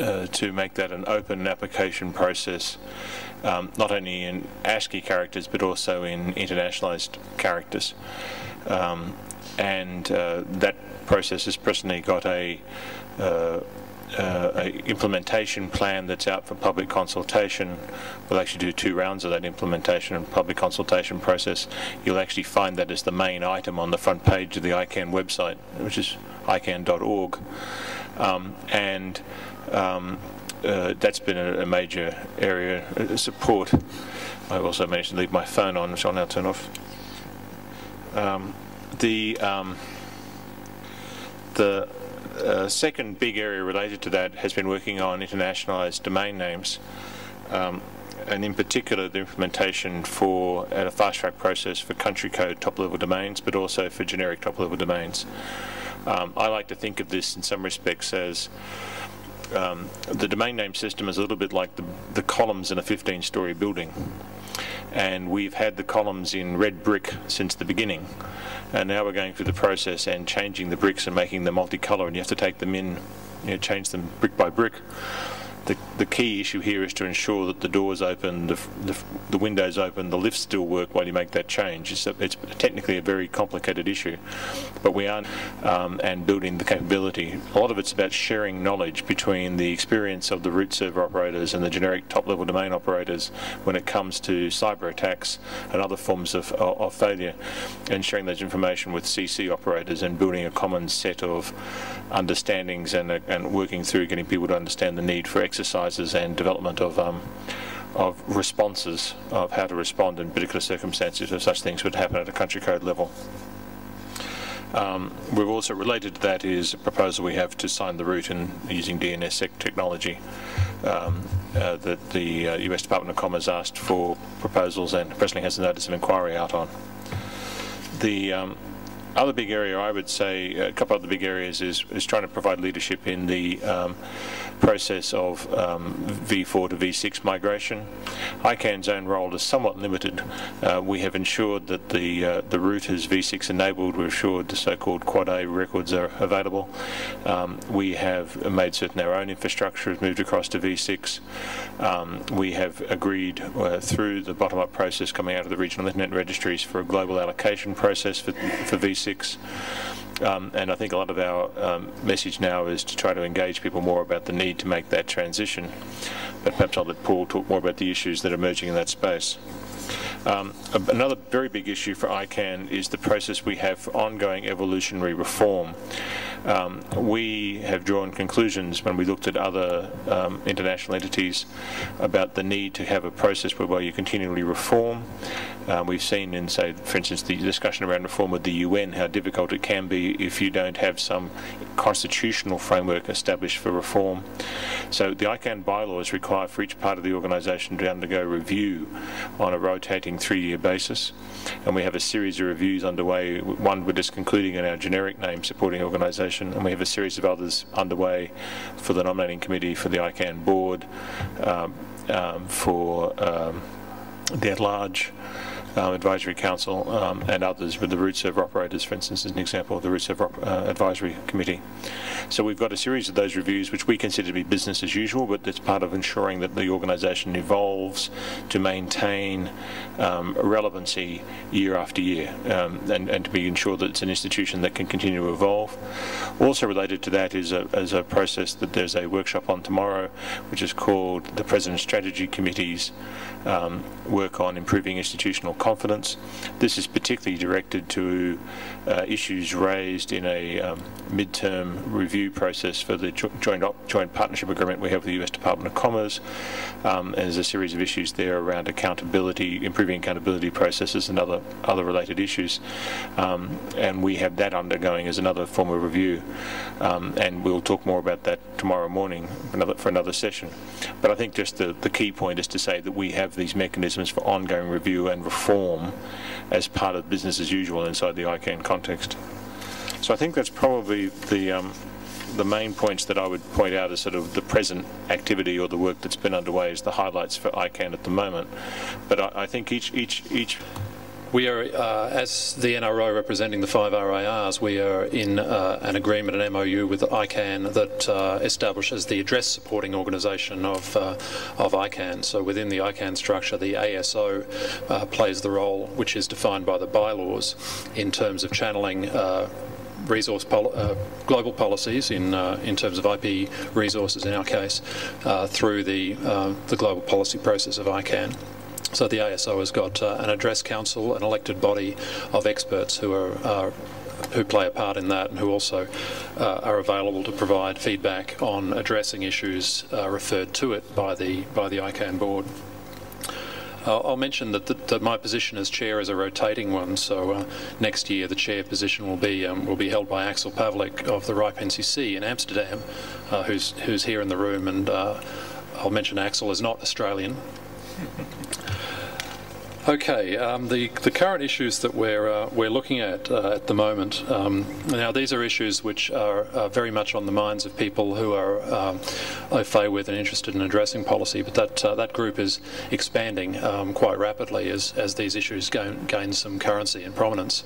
uh, to make that an open application process, um, not only in ASCII characters but also in internationalized characters. Um, and uh, that process has presently got a, uh, uh, a, implementation plan that's out for public consultation. We'll actually do two rounds of that implementation and public consultation process. You'll actually find that as the main item on the front page of the ICANN website, which is icann.org. Um, and um, uh, that's been a, a, major area of support. I also managed to leave my phone on, which I'll now turn off. Um, the um, the uh, second big area related to that has been working on internationalized domain names, um, and in particular the implementation for a fast track process for country code top level domains, but also for generic top level domains. Um, I like to think of this in some respects as um, the domain name system is a little bit like the, the columns in a 15 story building. And we've had the columns in red brick since the beginning. And now we're going through the process and changing the bricks and making them multicolour. And you have to take them in you know, change them brick by brick the, the key issue here is to ensure that the doors open, the, the, the windows open, the lifts still work while you make that change. It's, a, it's technically a very complicated issue, but we are um, and building the capability. A lot of it's about sharing knowledge between the experience of the root server operators and the generic top-level domain operators when it comes to cyber attacks and other forms of, of, failure, and sharing that information with CC operators and building a common set of understandings and, and working through getting people to understand the need for exercises and development of um, of responses of how to respond in particular circumstances if such things would happen at a country code level. Um, we've also related to that is a proposal we have to sign the root in using DNSSEC technology um, uh, that the uh, US Department of Commerce asked for proposals and presently has a notice of inquiry out on. The um, other big area I would say, a couple of the big areas is, is trying to provide leadership in the um, process of um, V4 to V6 migration. ICANN's own role is somewhat limited. Uh, we have ensured that the uh, the root is V6 enabled. We've ensured the so-called Quad A records are available. Um, we have made certain our own infrastructure has moved across to V6. Um, we have agreed uh, through the bottom-up process coming out of the regional internet registries for a global allocation process for, for V6. Um, and I think a lot of our um, message now is to try to engage people more about the need to make that transition. But perhaps I'll let Paul talk more about the issues that are emerging in that space. Um, another very big issue for ICANN is the process we have for ongoing evolutionary reform. Um, we have drawn conclusions when we looked at other um, international entities about the need to have a process whereby you continually reform. Uh, we've seen in, say, for instance, the discussion around reform with the UN, how difficult it can be if you don't have some constitutional framework established for reform. So the ICANN bylaws require for each part of the organisation to undergo review on a rotating three-year basis. And we have a series of reviews underway. One we're just concluding in our generic name supporting organisation, and we have a series of others underway for the nominating committee, for the ICANN board, um, um, for um, the at-large um, Advisory Council um, and others with the root server operators, for instance, as an example of the root server uh, advisory committee. So we've got a series of those reviews which we consider to be business as usual, but it's part of ensuring that the organisation evolves to maintain um, relevancy year after year um, and, and to be ensured that it's an institution that can continue to evolve. Also related to that is a, is a process that there's a workshop on tomorrow which is called the President's Strategy Committee's um, work on improving institutional confidence. This is particularly directed to uh, issues raised in a um, midterm review process for the jo joint joint partnership agreement we have with the U.S. Department of Commerce. Um, and there's a series of issues there around accountability, improving accountability processes, and other other related issues. Um, and we have that undergoing as another form of review. Um, and we'll talk more about that tomorrow morning for another, for another session. But I think just the, the key point is to say that we have these mechanisms for ongoing review and reform as part of business as usual inside the ICANN context. So I think that's probably the um, the main points that I would point out as sort of the present activity or the work that's been underway as the highlights for ICANN at the moment. But I, I think each each each We are, uh, as the NRO representing the five RIRs, we are in uh, an agreement, an MOU with ICANN that uh, establishes the address supporting organisation of, uh, of ICANN. So within the ICANN structure, the ASO uh, plays the role which is defined by the bylaws in terms of channeling uh, resource pol uh, global policies in uh, in terms of IP resources in our case uh, through the the global policy process of ICANN. So the ASO has got uh, an address council, an elected body of experts who are uh, who play a part in that and who also uh, are available to provide feedback on addressing issues uh, referred to it by the by the ICANN board. Uh, I'll mention that, that, that, my position as chair is a rotating one, so uh, next year the chair position will be um, will be held by Axel Pawlik of the RIPE NCC in Amsterdam, who's who's here in the room, and I'll mention Axel is not Australian. Okay, um, the the current issues that we're uh, we're looking at uh, at the moment. Um, now, these are issues which are uh, very much on the minds of people who are um, au fait with and interested in addressing policy. But that uh, that group is expanding um, quite rapidly as as these issues gain gain some currency and prominence.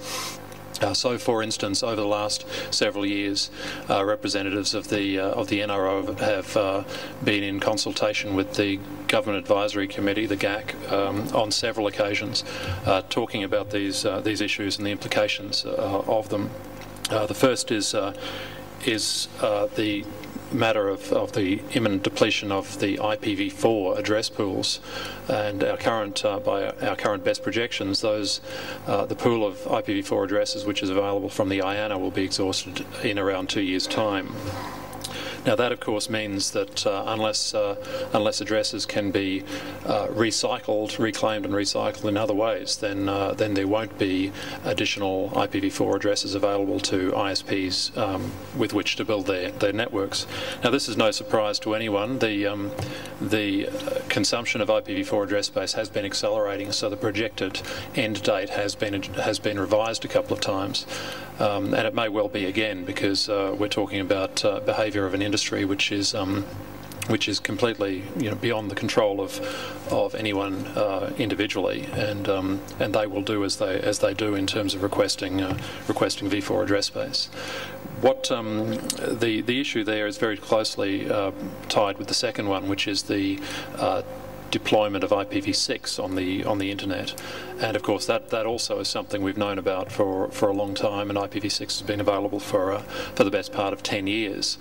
Uh, so, for instance, over the last several years, uh, representatives of the uh, of the NRO have uh, been in consultation with the Government Advisory Committee, the GAC, um, on several occasions, uh, talking about these uh, these issues and the implications of them. the first is is the matter of, of the imminent depletion of the IPv4 address pools, and our current uh, by our current best projections, those uh, the pool of IPv4 addresses which is available from the IANA will be exhausted in around two years' time. Now that, of course, means that uh, unless uh, unless addresses can be uh, recycled, reclaimed, and recycled in other ways, then uh, then there won't be additional IPv4 addresses available to ISPs um, with which to build their their networks. Now this is no surprise to anyone. The um, the consumption of IPv4 address space has been accelerating, so the projected end date has been has been revised a couple of times. Um, and it may well be again because uh, we're talking about uh, behaviour of an industry which is um, which is completely you know beyond the control of of anyone uh, individually, and um, and they will do as they as they do in terms of requesting uh, requesting v4 address space. What um, the the issue there is very closely uh, tied with the second one, which is the uh, deployment of IPv6 on the on the internet, and of course that that also is something we've known about for for a long time, and IPv6 has been available for uh, for the best part of 10 years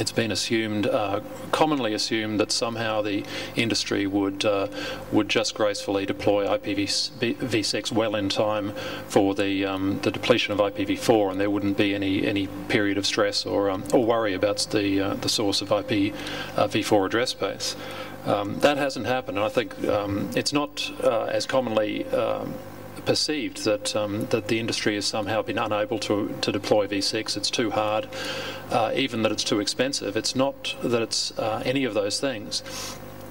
it's been assumed, uh, commonly assumed, that somehow the industry would uh, would just gracefully deploy IPv6 well in time for the um, the depletion of IPv4, and there wouldn't be any any period of stress or um, or worry about the uh, the source of IPv4 uh, address space. Um, that hasn't happened, and I think um, it's not uh, as commonly um, perceived that um, that the industry has somehow been unable to to deploy V6. It's too hard, uh, even that it's too expensive. It's not that it's uh, any of those things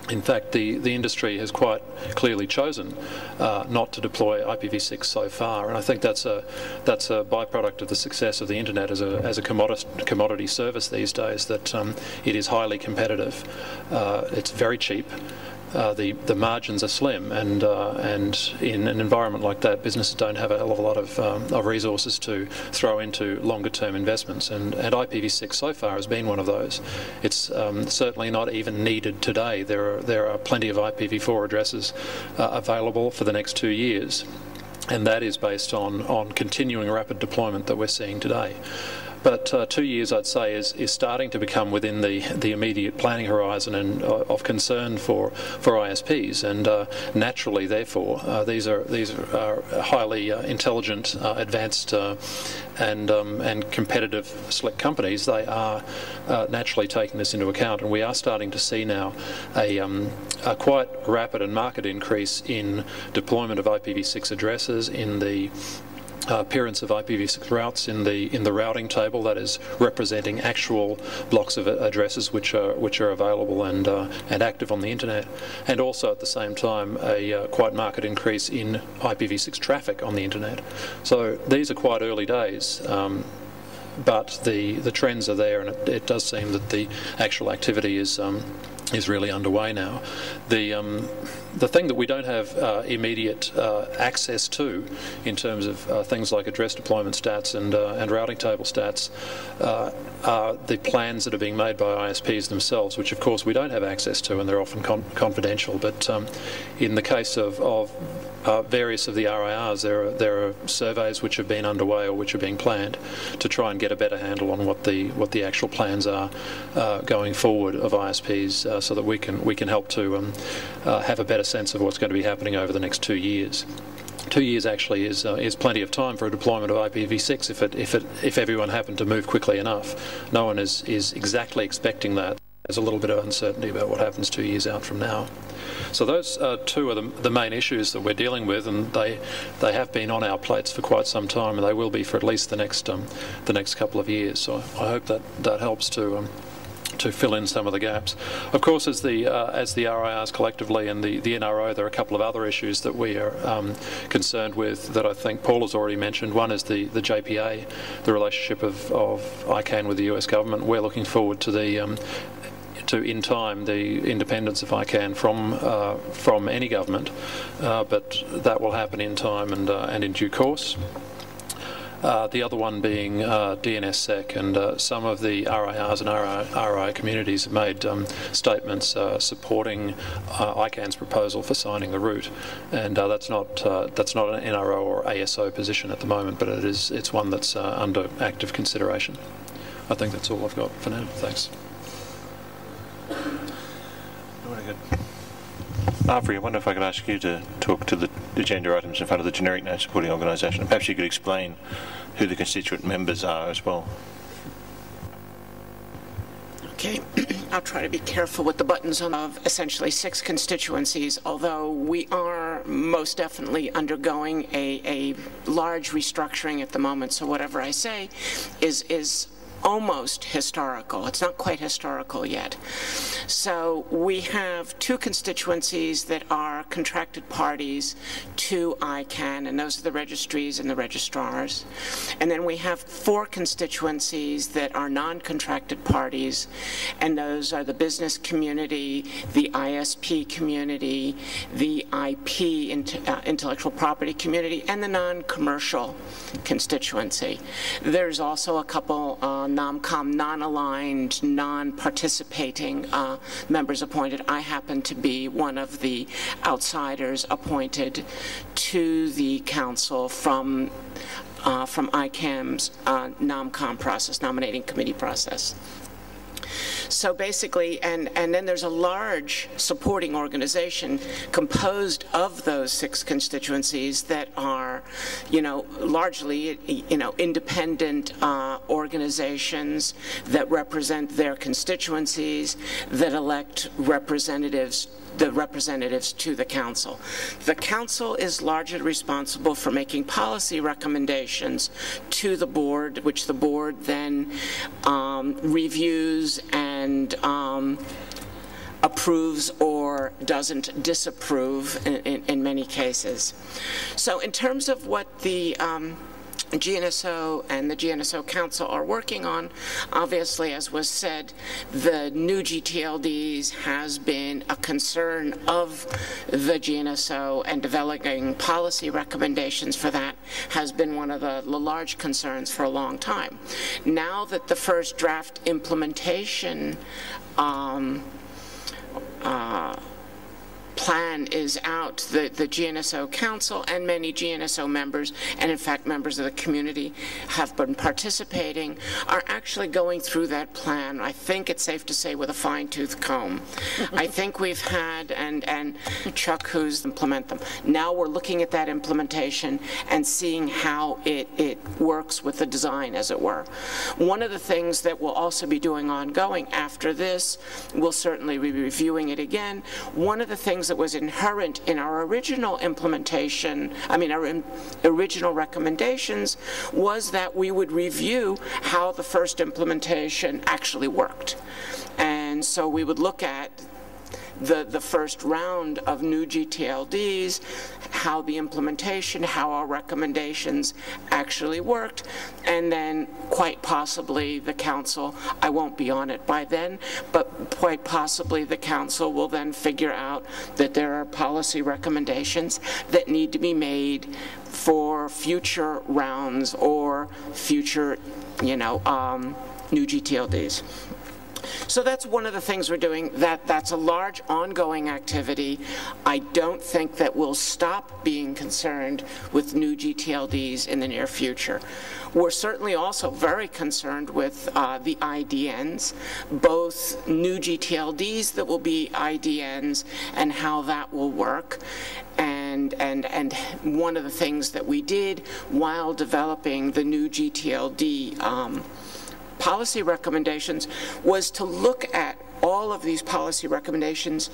in fact, the, the industry has quite clearly chosen uh, not to deploy IPv6 so far, and I think that's a that's a byproduct of the success of the internet as a as a commodity, commodity service these days. That um, it is highly competitive, uh, it's very cheap, uh, the the margins are slim, and uh, and in an environment like that, businesses don't have a hell of a lot of, um, of resources to throw into longer term investments. And, and IPv6 so far has been one of those. It's um, certainly not even needed today. There are there are plenty of IPv4 addresses uh, available for the next two years, and that is based on on continuing rapid deployment that we're seeing today. But uh, two years, I'd say, is, is starting to become within the, the immediate planning horizon and uh, of concern for, for ISPs. And uh, naturally, therefore, uh, these are these are highly uh, intelligent, uh, advanced, and um, and competitive select companies. They are naturally taking this into account, and we are starting to see now a, um, a quite rapid and market increase in deployment of IPv6 addresses in the appearance of IPv6 routes in the in the routing table that is representing actual blocks of addresses which are which are available and uh, and active on the internet, and also at the same time a uh, quite marked increase in IPv6 traffic on the internet. So these are quite early days. Um, but the, the trends are there, and it, it, does seem that the actual activity is um, is really underway now. The um, the thing that we don't have uh, immediate uh, access to in terms of uh, things like address deployment stats and uh, and routing table stats uh, are the plans that are being made by ISPs themselves, which of course we don't have access to, and they're often con confidential. But um, in the case of, of uh, various of the RIRs, there are, there are surveys which have been underway or which are being planned to try and get a better handle on what the what the actual plans are uh, going forward of ISPs, uh, so that we can we can help to um, uh, have a better sense of what's going to be happening over the next two years two years actually is uh, is plenty of time for a deployment of IPv6 if it if it if everyone happened to move quickly enough. No one is is exactly expecting that. There's a little bit of uncertainty about what happens two years out from now. So those uh, two are the, the, main issues that we're dealing with, and they they have been on our plates for quite some time, and they will be for at least the next um, the next couple of years. So I hope that that helps to. Um, to fill in some of the gaps. Of course, as the uh, as the RIRs collectively and the, the NRO, there are a couple of other issues that we are um, concerned with that I think Paul has already mentioned. One is the, the JPA, the relationship of, of ICANN with the US government. We're looking forward to the um, to, in time, the independence, if ICANN, from uh, from any government, uh, but that will happen in time and uh, and in due course. Uh, the other one being uh, DNSSEC, and uh, some of the RIRs and RI, RI communities have made um, statements uh, supporting uh, ICANN's proposal for signing the root, and that's not that's not an NRO or ASO position at the moment, but it is it's one that's under active consideration. I think that's all I've got for now. Thanks. Ah, Avri, I wonder if I could ask you to talk to the agenda items in front of the generic name supporting organisation. Perhaps you could explain who the constituent members are as well. Okay, I'll try to be careful with the buttons on of essentially six constituencies, although we are most definitely undergoing a, a large restructuring at the moment, so whatever I say is, is almost historical. It's not quite historical yet. So we have two constituencies that are contracted parties to ICANN, and those are the registries and the registrars. And then we have four constituencies that are non-contracted parties, and those are the business community, the ISP community, the IP, uh, intellectual property community, and the non-commercial constituency. There's also a couple uh, NomCom non-aligned, non-participating uh, members appointed. I happen to be one of the outsiders appointed to the council from uh, from ICANN's uh, NomCom process, nominating committee process. So basically, and, and then there's a large supporting organization composed of those six constituencies that are, you know, largely, you know, independent uh, organizations that represent their constituencies, that elect representatives the representatives to the council. The council is largely responsible for making policy recommendations to the board, which the board then um, reviews and um, approves or doesn't disapprove in, in, in, many cases. So in terms of what the um, GNSO and the GNSO Council are working on. Obviously, as was said, the new GTLDs has been a concern of the GNSO and developing policy recommendations for that has been one of the, large concerns for a long time. Now that the first draft implementation um, uh, plan is out, the, the GNSO Council and many GNSO members, and in fact members of the community have been participating, are actually going through that plan, I think it's safe to say, with a fine-tooth comb. I think we've had, and, and Chuck who's implement them, now we're looking at that implementation and seeing how it, it works with the design, as it were. One of the things that we'll also be doing ongoing after this, we'll certainly be reviewing it again. One of the things that was inherent in our original implementation, I mean, our original recommendations, was that we would review how the first implementation actually worked. And so we would look at the, the first round of new GTLDs, how the implementation, how our recommendations actually worked, and then quite possibly the council, I won't be on it by then, but quite possibly the council will then figure out that there are policy recommendations that need to be made for future rounds or future, you know, um, new GTLDs. So that's one of the things we're doing. That That's a large ongoing activity. I don't think that we'll stop being concerned with new GTLDs in the near future. We're certainly also very concerned with uh, the IDNs, both new GTLDs that will be IDNs and how that will work. And, and, and one of the things that we did while developing the new GTLD um, policy recommendations was to look at all of these policy recommendations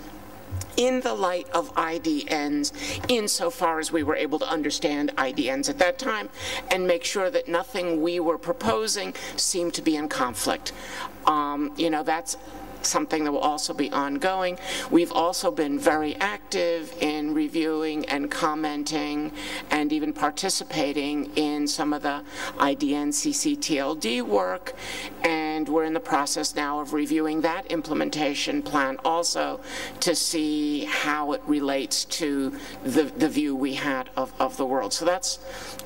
in the light of IDNs, insofar as we were able to understand IDNs at that time, and make sure that nothing we were proposing seemed to be in conflict. Um, you know, that's something that will also be ongoing. We've also been very active in reviewing and commenting and even participating in some of the IDN CCTLD work, and we're in the process now of reviewing that implementation plan also to see how it relates to the, the view we had of, of the world. So that's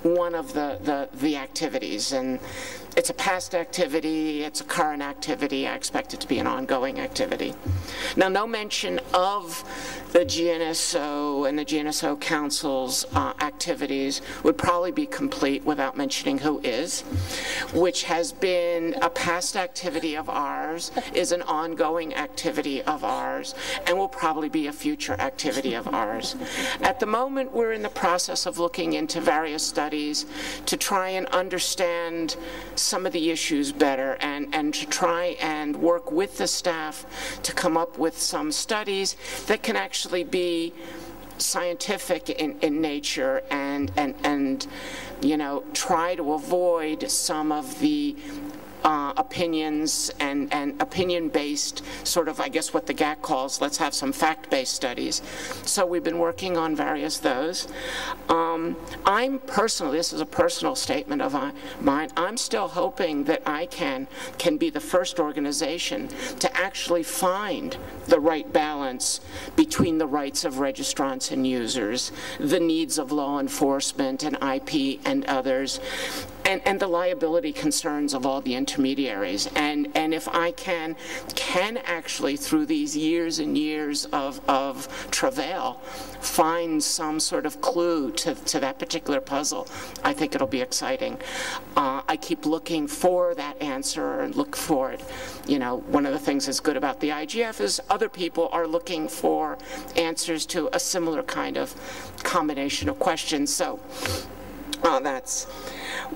one of the, the, the activities. And it's a past activity, it's a current activity, I expect it to be an ongoing activity. Now, no mention of the GNSO and the GNSO Council's uh, activities would probably be complete without mentioning WHOIS, which has been a past activity of ours, is an ongoing activity of ours, and will probably be a future activity of ours. At the moment, we're in the process of looking into various studies to try and understand some of the issues better and, and to try and work with the staff to come up with some studies that can actually be scientific in, in nature and, and, and, you know, try to avoid some of the uh, opinions and, and opinion-based, sort of, I guess what the GAC calls, let's have some fact-based studies. So we've been working on various those. Um, I'm personally, this is a personal statement of mine, I'm still hoping that ICANN can be the first organization to actually find the right balance between the rights of registrants and users, the needs of law enforcement and IP and others, and, and the liability concerns of all the intermediaries. And, and if ICANN can actually, through these years and years of, of travail, find some sort of clue to, to that particular puzzle, I think it'll be exciting. Uh, I keep looking for that answer and look for it. You know, one of the things that's good about the IGF is other people are looking for answers to a similar kind of combination of questions. So uh, that's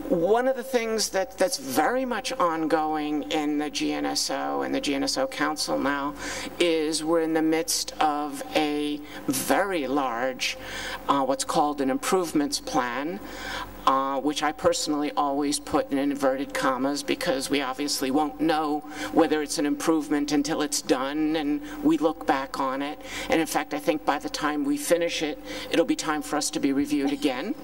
one of the things that, that's very much ongoing in the GNSO and the GNSO Council now is we're in the midst of a very large, uh, what's called an improvements plan uh, which I personally always put in inverted commas because we obviously won't know whether it's an improvement until it's done and we look back on it. And in fact, I think by the time we finish it, it'll be time for us to be reviewed again.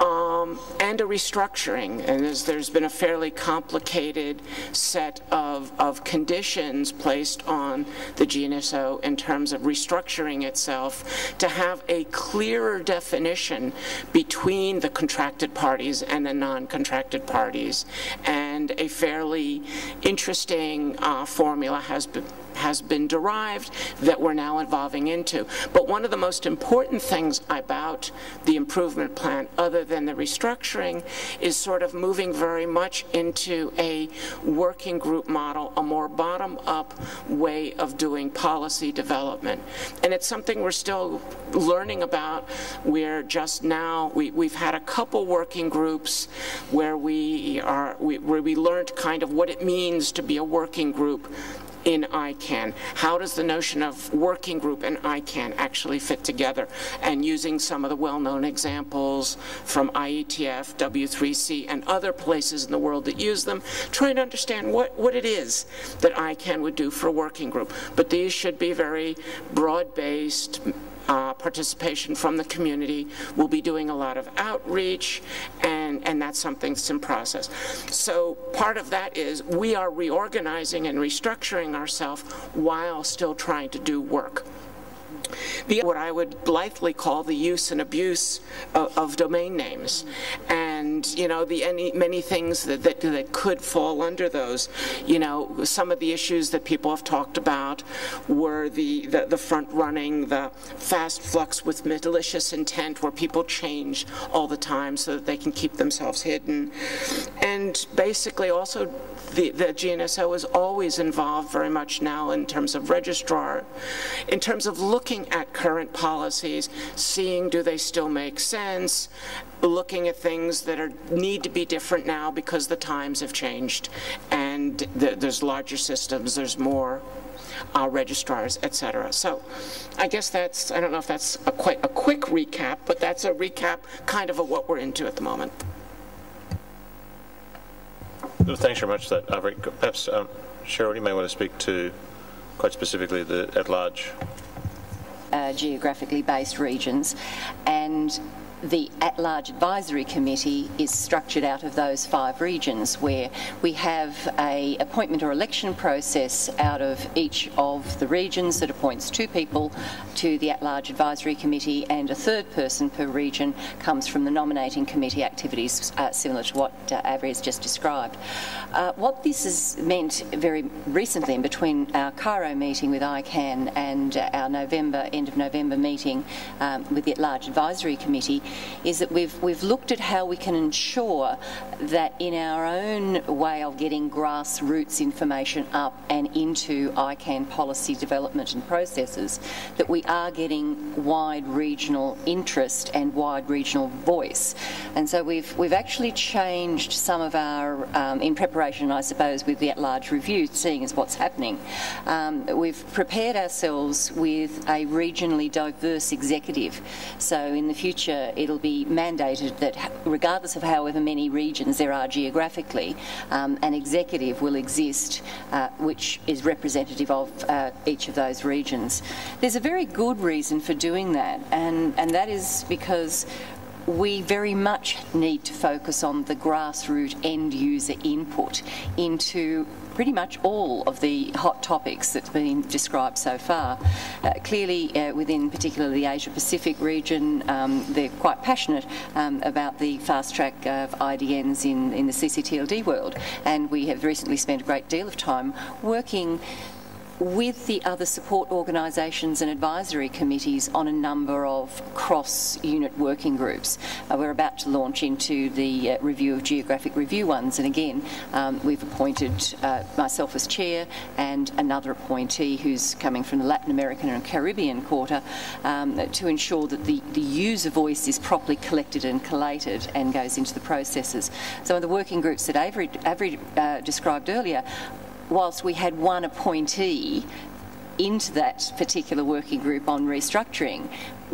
Um, and a restructuring. And there's been a fairly complicated set of, of conditions placed on the GNSO in terms of restructuring itself to have a clearer definition between the contracted parties and the non-contracted parties. And a fairly interesting uh, formula has been has been derived that we're now evolving into. But one of the most important things about the improvement plan, other than the restructuring, is sort of moving very much into a working group model, a more bottom-up way of doing policy development. And it's something we're still learning about. We're just now, we, we've had a couple working groups where we are, we, where we learned kind of what it means to be a working group in ICANN? How does the notion of working group and ICANN actually fit together? And using some of the well-known examples from IETF, W3C, and other places in the world that use them, trying to understand what, what it is that ICANN would do for a working group. But these should be very broad-based, uh, participation from the community. We'll be doing a lot of outreach, and, and that's something that's in process. So part of that is we are reorganizing and restructuring ourselves while still trying to do work. The, what I would blithely call the use and abuse of, of domain names. And, you know, the any, many things that, that, that could fall under those. You know, some of the issues that people have talked about were the, the, the front running, the fast flux with malicious intent where people change all the time so that they can keep themselves hidden. And basically also the, the GNSO is always involved very much now in terms of registrar, in terms of looking at current policies, seeing do they still make sense, looking at things that are need to be different now because the times have changed and the, there's larger systems, there's more uh, registrars, etc. So I guess that's, I don't know if that's a quite a quick recap, but that's a recap kind of of what we're into at the moment. Thanks very much for that, Avri. Perhaps, um, Cheryl, you may want to speak to quite specifically the at-large. Uh, geographically based regions and the at-large advisory committee is structured out of those five regions where we have a appointment or election process out of each of the regions that appoints two people to the at-large advisory committee and a third person per region comes from the nominating committee activities uh, similar to what uh, Avri has just described. Uh, what this has meant very recently in between our Cairo meeting with ICANN and our November, end of November meeting um, with the at-large advisory committee is that we've, we've looked at how we can ensure that in our own way of getting grassroots information up and into ICANN policy development and processes, that we are getting wide regional interest and wide regional voice. And so we've, we've actually changed some of our, um, in preparation, I suppose, with the at-large review, seeing as what's happening, um, we've prepared ourselves with a regionally diverse executive. So in the future, it'll be mandated that regardless of however many regions there are geographically, um, an executive will exist uh, which is representative of uh, each of those regions. There's a very good reason for doing that, and, and that is because we very much need to focus on the grassroots end user input into pretty much all of the hot topics that's been described so far. Uh, clearly, uh, within particularly the Asia Pacific region, um, they're quite passionate um, about the fast track of IDNs in, in the CCTLD world, and we have recently spent a great deal of time working with the other support organisations and advisory committees on a number of cross-unit working groups. Uh, we're about to launch into the uh, review of geographic review ones and again um, we've appointed uh, myself as chair and another appointee who's coming from the Latin American and Caribbean quarter um, to ensure that the, the user voice is properly collected and collated and goes into the processes. Some of the working groups that Avri, Avri uh, described earlier whilst we had one appointee into that particular working group on restructuring,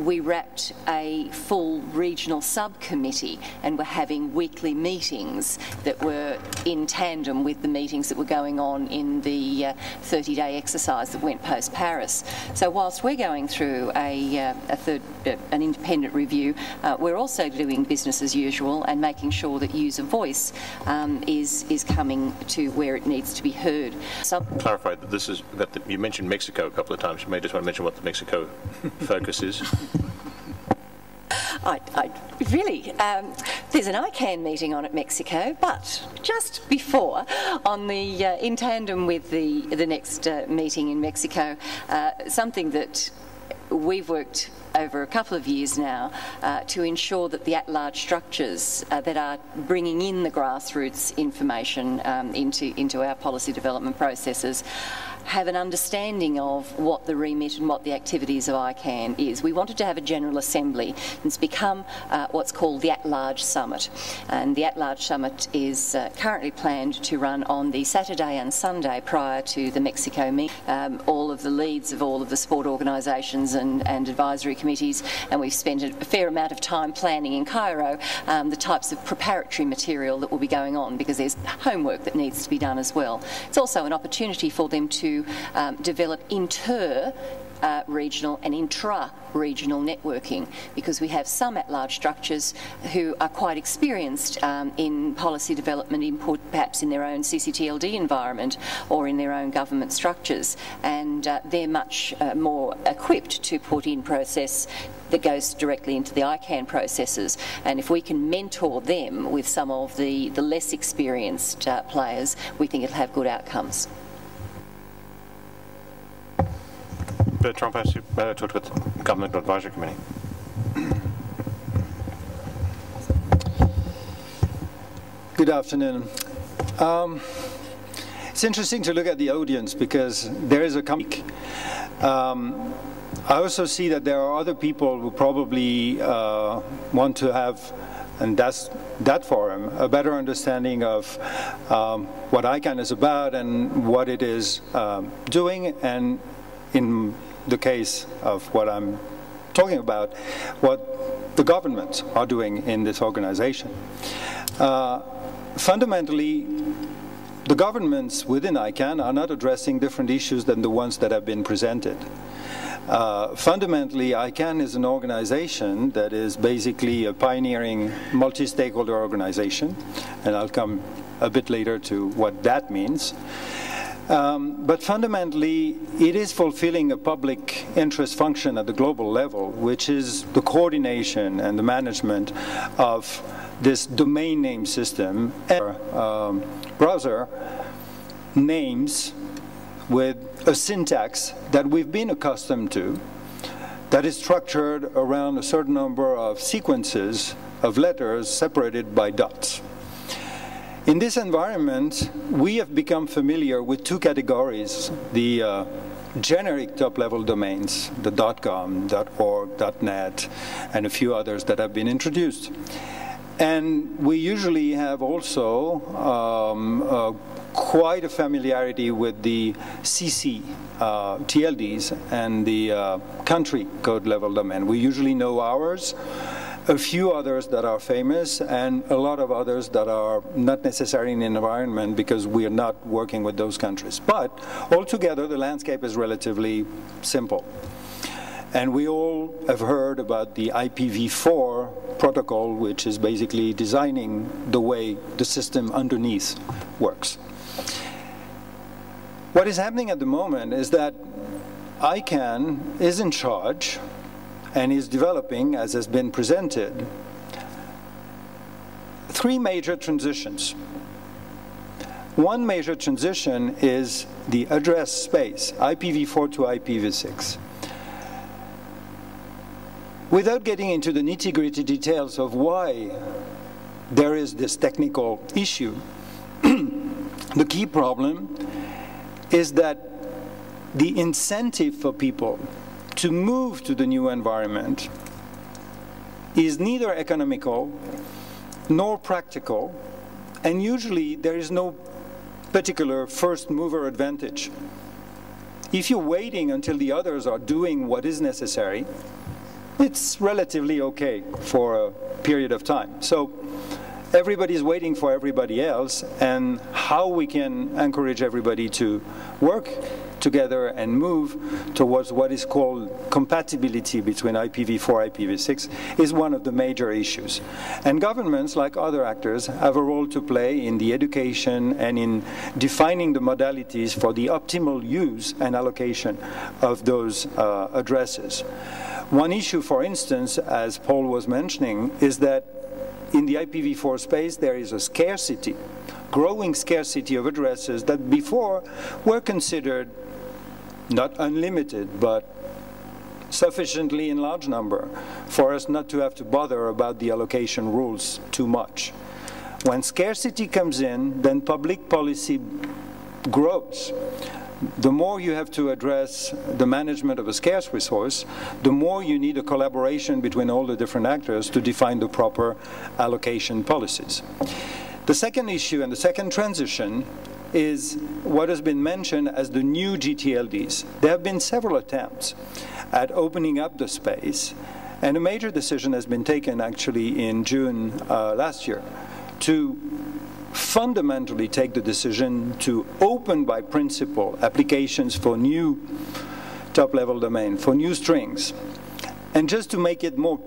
we wrapped a full regional subcommittee and were having weekly meetings that were in tandem with the meetings that were going on in the 30-day uh, exercise that went post-Paris. So whilst we're going through a, uh, a third, uh, an independent review, uh, we're also doing business as usual and making sure that user voice um, is is coming to where it needs to be heard. So clarify that this is that the, you mentioned Mexico a couple of times. You may just want to mention what the Mexico focus is. I, I, really, um, there's an ICANN meeting on at Mexico, but just before, on the uh, in tandem with the the next uh, meeting in Mexico, uh, something that we've worked over a couple of years now uh, to ensure that the at-large structures uh, that are bringing in the grassroots information um, into, into our policy development processes have an understanding of what the remit and what the activities of ICANN is. We wanted to have a General Assembly. It's become uh, what's called the At-Large Summit. And the At-Large Summit is uh, currently planned to run on the Saturday and Sunday prior to the Mexico meet. Um, all of the leads of all of the sport organisations and, and, advisory committees, and we've spent a fair amount of time planning in Cairo um, the types of preparatory material that will be going on because there's homework that needs to be done as well. It's also an opportunity for them to um, develop inter uh, regional and intra-regional networking because we have some at-large structures who are quite experienced um, in policy development perhaps in their own CCTLD environment or in their own government structures and uh, they're much uh, more equipped to put in process that goes directly into the ICANN processes. And if we can mentor them with some of the, the less experienced uh, players, we think it'll have good outcomes. Bertrand, perhaps you better talk with the Government Advisory Committee. Good afternoon. Um, it's interesting to look at the audience because there is a um, I also see that there are other people who probably uh, want to have, and that's that forum, a better understanding of um, what ICANN is about and what it is um, doing, and in the case of what I'm talking about, what the governments are doing in this organization. Uh, fundamentally, the governments within ICANN are not addressing different issues than the ones that have been presented. Uh, fundamentally, ICANN is an organization that is basically a pioneering multi-stakeholder organization, and I'll come a bit later to what that means. Um, but fundamentally, it is fulfilling a public interest function at the global level, which is the coordination and the management of this domain name system um, browser names with a syntax that we've been accustomed to that is structured around a certain number of sequences of letters separated by dots. In this environment, we have become familiar with two categories, the uh, generic top-level domains, the .com, .org, .net, and a few others that have been introduced. And we usually have also um, uh, quite a familiarity with the CC uh, TLDs and the uh, country code level domain. We usually know ours a few others that are famous and a lot of others that are not necessarily in the environment because we are not working with those countries. But altogether, the landscape is relatively simple. And we all have heard about the IPv4 protocol, which is basically designing the way the system underneath works. What is happening at the moment is that ICANN is in charge and is developing, as has been presented, three major transitions. One major transition is the address space, IPv4 to IPv6. Without getting into the nitty-gritty details of why there is this technical issue, the key problem is that the incentive for people to move to the new environment is neither economical nor practical, and usually there is no particular first mover advantage. If you're waiting until the others are doing what is necessary, it's relatively okay for a period of time. So everybody's waiting for everybody else, and how we can encourage everybody to work together and move towards what is called compatibility between IPv4 and IPv6 is one of the major issues. And governments, like other actors, have a role to play in the education and in defining the modalities for the optimal use and allocation of those uh, addresses. One issue, for instance, as Paul was mentioning, is that in the IPv4 space there is a scarcity growing scarcity of addresses that before were considered not unlimited, but sufficiently in large number for us not to have to bother about the allocation rules too much. When scarcity comes in, then public policy grows the more you have to address the management of a scarce resource, the more you need a collaboration between all the different actors to define the proper allocation policies. The second issue and the second transition is what has been mentioned as the new GTLDs. There have been several attempts at opening up the space, and a major decision has been taken actually in June uh, last year to fundamentally take the decision to open by principle applications for new top-level domain, for new strings. And just to make it more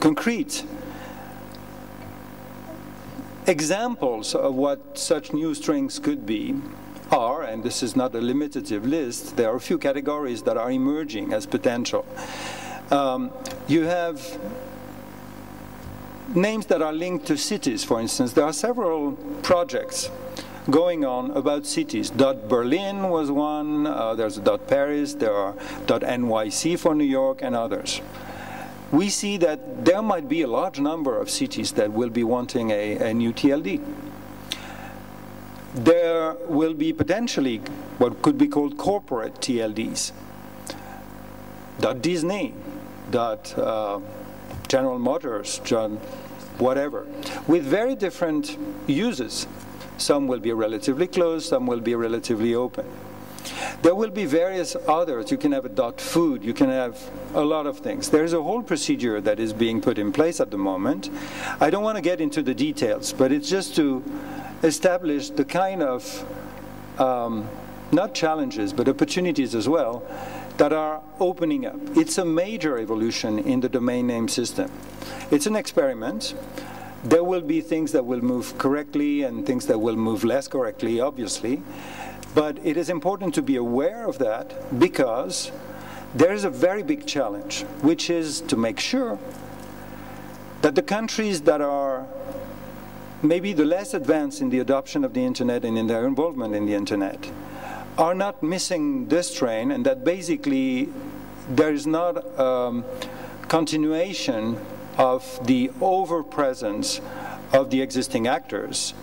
concrete, examples of what such new strings could be are, and this is not a limitative list, there are a few categories that are emerging as potential. Um, you have names that are linked to cities, for instance. There are several projects going on about cities. Dot Berlin was one, uh, there's Dot Paris, there are Dot NYC for New York, and others. We see that there might be a large number of cities that will be wanting a, a new TLD. There will be potentially what could be called corporate TLDs. Dot Disney, dot uh, General Motors, John, whatever, with very different uses. Some will be relatively closed, some will be relatively open. There will be various others. You can have a dot food, you can have a lot of things. There's a whole procedure that is being put in place at the moment. I don't want to get into the details, but it's just to establish the kind of, um, not challenges, but opportunities as well, that are opening up. It's a major evolution in the domain name system. It's an experiment. There will be things that will move correctly and things that will move less correctly, obviously. But it is important to be aware of that because there is a very big challenge, which is to make sure that the countries that are maybe the less advanced in the adoption of the internet and in their involvement in the internet are not missing this train and that basically there is not um, continuation of the over-presence of the existing actors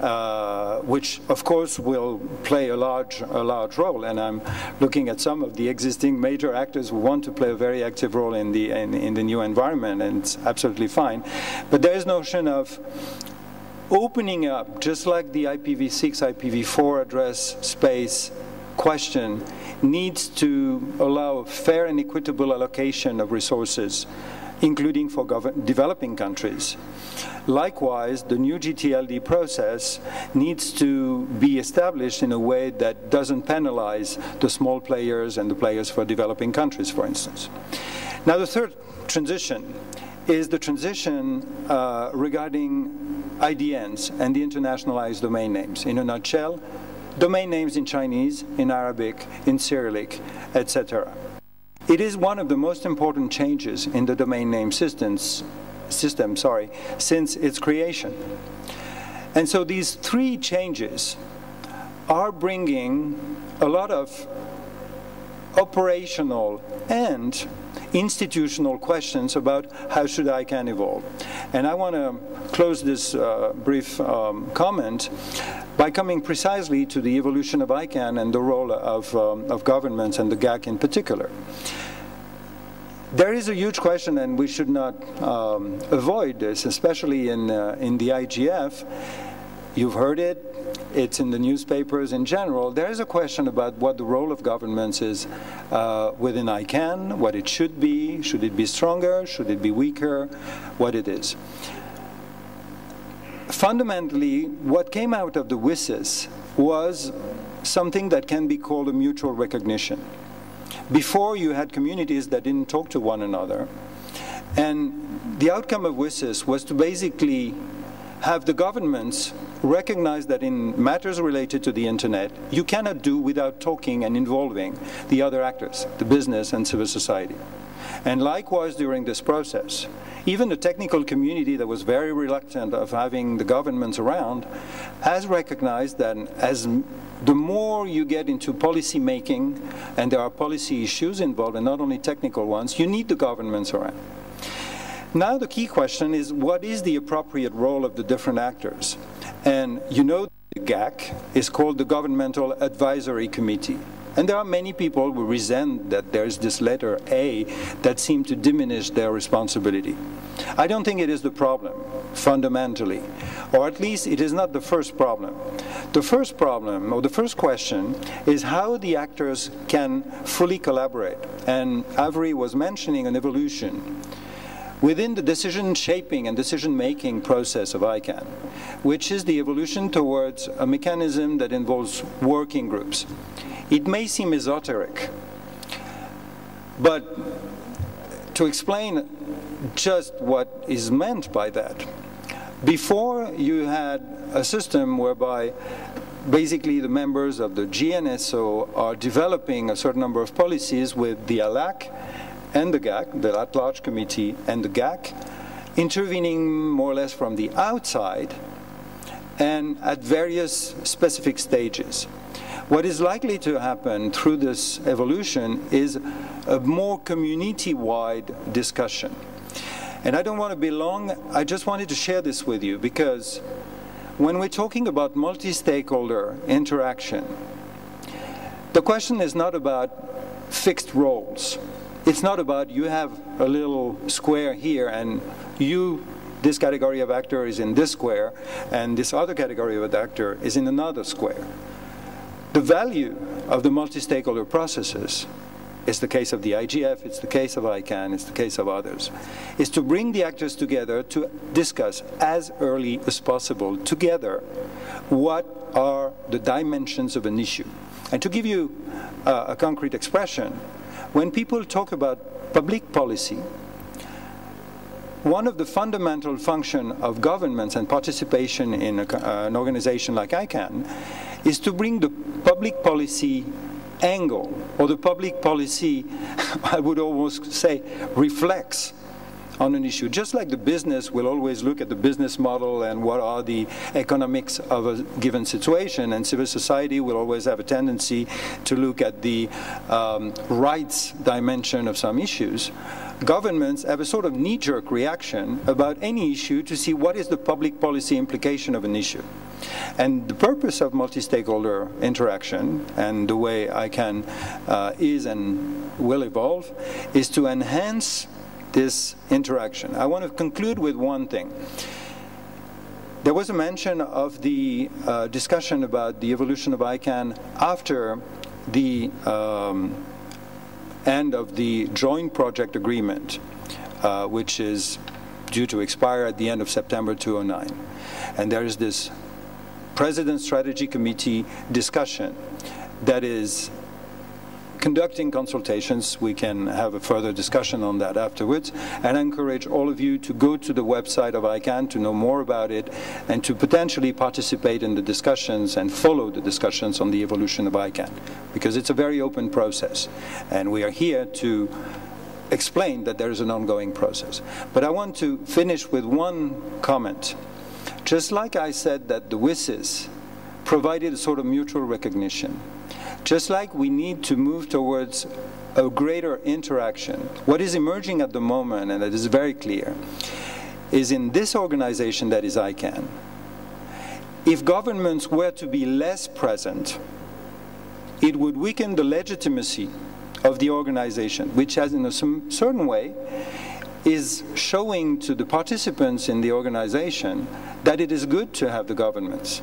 uh, which of course will play a large, a large role. And I'm looking at some of the existing major actors who want to play a very active role in the, in, in the new environment, and it's absolutely fine. But there is notion of opening up, just like the IPv6, IPv4 address space question needs to allow fair and equitable allocation of resources, including for developing countries. Likewise, the new GTLD process needs to be established in a way that doesn't penalize the small players and the players for developing countries, for instance. Now, the third transition is the transition uh, regarding IDNs and the internationalized domain names. In a nutshell, domain names in Chinese, in Arabic, in Cyrillic, etc. It is one of the most important changes in the domain name systems, system sorry, since its creation. And so these three changes are bringing a lot of operational and institutional questions about how should ICANN evolve. And I want to close this uh, brief um, comment by coming precisely to the evolution of ICANN and the role of, um, of governments and the GAC in particular. There is a huge question, and we should not um, avoid this, especially in, uh, in the IGF. You've heard it, it's in the newspapers in general, there is a question about what the role of governments is uh, within ICANN, what it should be, should it be stronger, should it be weaker, what it is. Fundamentally, what came out of the WSIS was something that can be called a mutual recognition. Before you had communities that didn't talk to one another, and the outcome of WSIS was to basically have the governments recognize that in matters related to the internet, you cannot do without talking and involving the other actors, the business and civil society. And likewise during this process, even the technical community that was very reluctant of having the governments around has recognized that as the more you get into policy making, and there are policy issues involved, and not only technical ones, you need the governments around. Now the key question is, what is the appropriate role of the different actors? And you know the GAC is called the Governmental Advisory Committee. And there are many people who resent that there's this letter A that seem to diminish their responsibility. I don't think it is the problem, fundamentally, or at least it is not the first problem. The first problem, or the first question, is how the actors can fully collaborate. And Avri was mentioning an evolution within the decision shaping and decision making process of ICANN, which is the evolution towards a mechanism that involves working groups. It may seem esoteric, but to explain just what is meant by that, before you had a system whereby basically the members of the GNSO are developing a certain number of policies with the ALAC and the GAC, the at-large committee, and the GAC, intervening more or less from the outside and at various specific stages. What is likely to happen through this evolution is a more community-wide discussion. And I don't want to be long, I just wanted to share this with you because when we're talking about multi-stakeholder interaction, the question is not about fixed roles. It's not about you have a little square here and you this category of actor is in this square and this other category of actor is in another square. The value of the multi-stakeholder processes is the case of the IGF, it's the case of ICANN, it's the case of others, is to bring the actors together to discuss as early as possible together what are the dimensions of an issue. And to give you uh, a concrete expression, when people talk about public policy, one of the fundamental functions of governments and participation in a, uh, an organization like ICANN is to bring the public policy angle, or the public policy, I would almost say, reflects on an issue. Just like the business will always look at the business model and what are the economics of a given situation, and civil society will always have a tendency to look at the um, rights dimension of some issues governments have a sort of knee-jerk reaction about any issue to see what is the public policy implication of an issue. And the purpose of multi-stakeholder interaction and the way ICANN uh, is and will evolve is to enhance this interaction. I want to conclude with one thing. There was a mention of the uh, discussion about the evolution of ICANN after the um, end of the joint project agreement, uh, which is due to expire at the end of September 2009. And there is this President Strategy Committee discussion that is conducting consultations. We can have a further discussion on that afterwards. And I encourage all of you to go to the website of ICANN to know more about it and to potentially participate in the discussions and follow the discussions on the evolution of ICANN because it's a very open process. And we are here to explain that there is an ongoing process. But I want to finish with one comment. Just like I said that the WSIS provided a sort of mutual recognition, just like we need to move towards a greater interaction, what is emerging at the moment, and it is very clear, is in this organization that is ICANN, if governments were to be less present, it would weaken the legitimacy of the organization, which has in a certain way is showing to the participants in the organization that it is good to have the governments.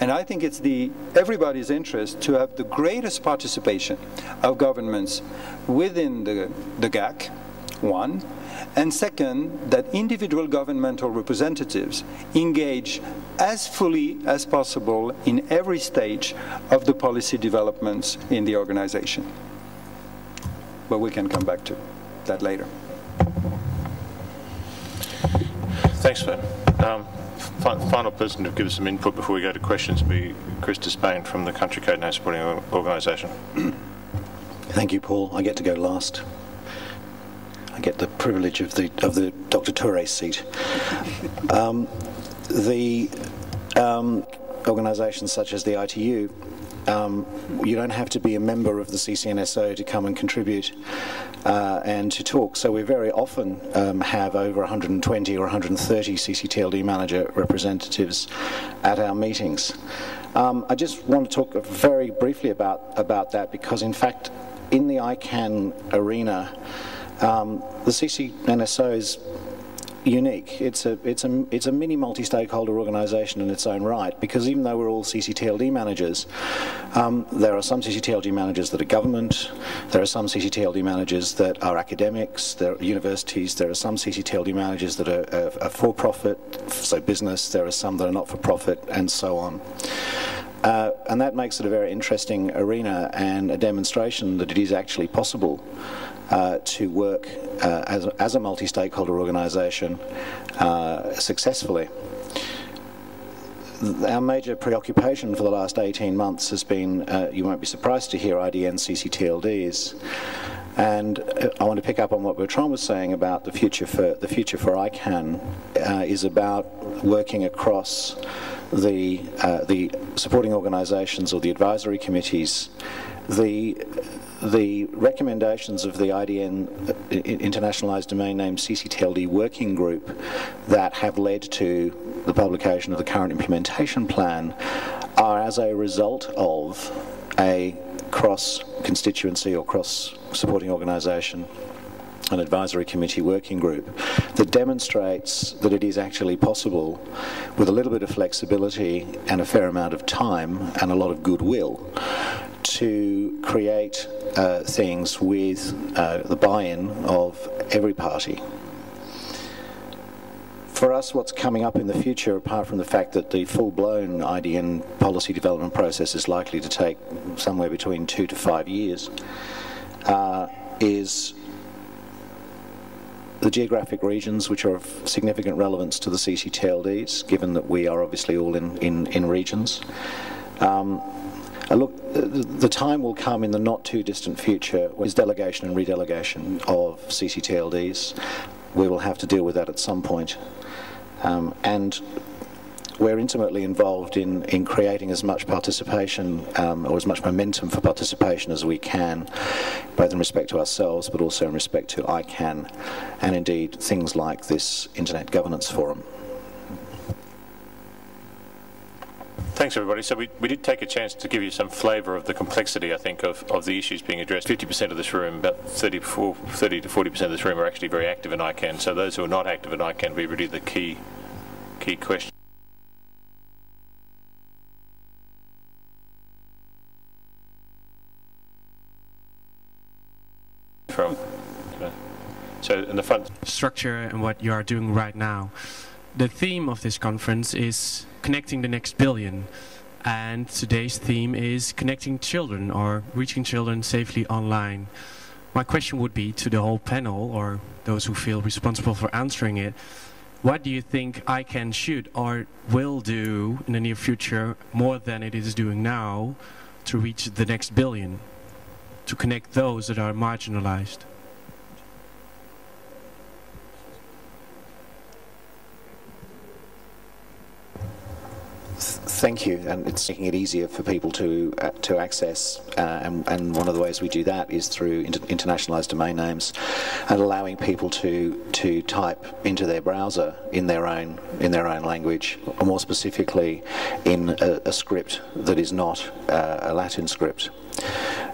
And I think it's the everybody's interest to have the greatest participation of governments within the, the GAC, one, and second, that individual governmental representatives engage as fully as possible in every stage of the policy developments in the organization. But we can come back to that later. Thanks, Fern. Um, final person to give us some input before we go to questions will be Chris Disspain from the Country Code Name Supporting Organisation. Thank you, Paul. I get to go last. I get the privilege of the of the Dr. Toure seat. Um, the um, organisations such as the ITU, um, you don't have to be a member of the CCNSO to come and contribute uh, and to talk. So we very often um, have over 120 or 130 CCTLD manager representatives at our meetings. Um, I just want to talk very briefly about, about that because in fact in the ICANN arena um, the CCNSO is unique. It's a it's a it's a mini multi-stakeholder organisation in its own right because even though we're all CCTLD managers, um, there are some CCTLD managers that are government. There are some CCTLD managers that are academics. There are universities. There are some CCTLD managers that are, are, are for-profit, so business. There are some that are not-for-profit, and so on. Uh, and that makes it a very interesting arena and a demonstration that it is actually possible uh, to work uh, as, as, a multi-stakeholder organisation uh, successfully. Our major preoccupation for the last 18 months has been, uh, you won't be surprised to hear IDN CCTLDs. And uh, I want to pick up on what Bertrand was saying about the future for the future for ICANN uh, is about working across the uh, the supporting organisations or the advisory committees. The the recommendations of the IDN uh, Internationalized Domain Name CCTLD Working Group that have led to the publication of the current implementation plan are as a result of a cross-constituency or cross-supporting organisation an advisory committee working group that demonstrates that it is actually possible with a little bit of flexibility and a fair amount of time and a lot of goodwill to create uh, things with uh, the buy-in of every party. For us, what's coming up in the future, apart from the fact that the full-blown IDN policy development process is likely to take somewhere between two to five years, uh, is the geographic regions which are of significant relevance to the CCTLDs, given that we are obviously all in, in, in regions. Um, look, the time will come in the not too distant future with delegation and redelegation of CCTLDs. We will have to deal with that at some point. Um, and we're intimately involved in, in creating as much participation um, or as much momentum for participation as we can, both in respect to ourselves but also in respect to ICANN and indeed things like this Internet Governance Forum. Thanks, everybody. So we, we did take a chance to give you some flavour of the complexity, I think, of, of the issues being addressed. 50% of this room, about 30, 30 to 40% of this room are actually very active in ICANN. So those who are not active in ICANN will be really the key, key question. From, so in the front. Structure and what you are doing right now. The theme of this conference is connecting the next billion. And today's theme is connecting children or reaching children safely online. My question would be to the whole panel or those who feel responsible for answering it. What do you think ICANN should or will do in the near future more than it is doing now to reach the next billion? To connect those that are marginalized? Thank you, and it's making it easier for people to uh, to access, uh, and, and, one of the ways we do that is through inter internationalized domain names, and allowing people to to type into their browser in their own in their own language, or more specifically, in a, a script that is not uh, a Latin script,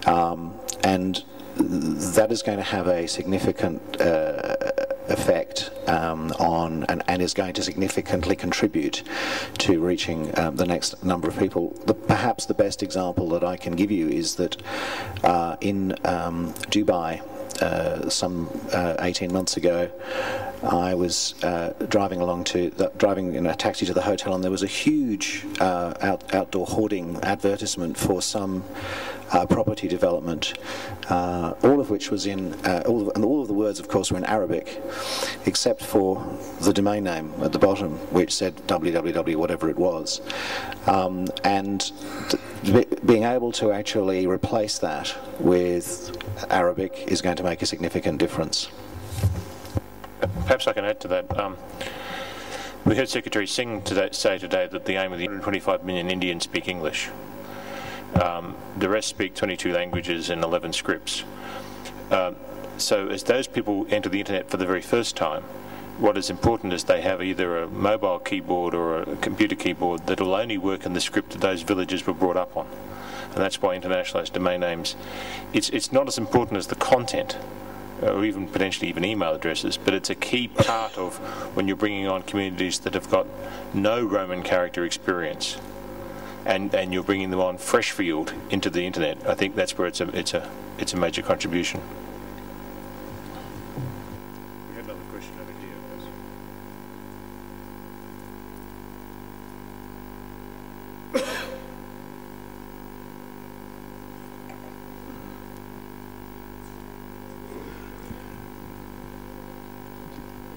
um, and that is going to have a significant uh, effect um, on and, and, is going to significantly contribute to reaching um, the next number of people. The, perhaps the best example that I can give you is that uh, in um, Dubai uh, some uh, 18 months ago, I was uh, driving along to the, driving in a taxi to the hotel, and there was a huge uh, out, outdoor hoarding advertisement for some uh, property development, uh, all of which was in, uh, all of, and all of the words, of course, were in Arabic, except for the domain name at the bottom, which said www, whatever it was. Um, and being able to actually replace that with Arabic is going to make a significant difference. Perhaps I can add to that. Um, We heard Secretary Singh today, say today that the aim of the 125 million Indians speak English. Um, the rest speak 22 languages and 11 scripts. Um, so as those people enter the internet for the very first time, what is important is they have either a mobile keyboard or a computer keyboard that will only work in the script that those villages were brought up on. And that's why internationalized domain names, it's, it's not as important as the content or even potentially even email addresses, but it's a key part of when you're bringing on communities that have got no Roman character experience and, and you're bringing them on fresh field into the internet. I think that's where it's a, it's a, it's a major contribution. We had another question over here.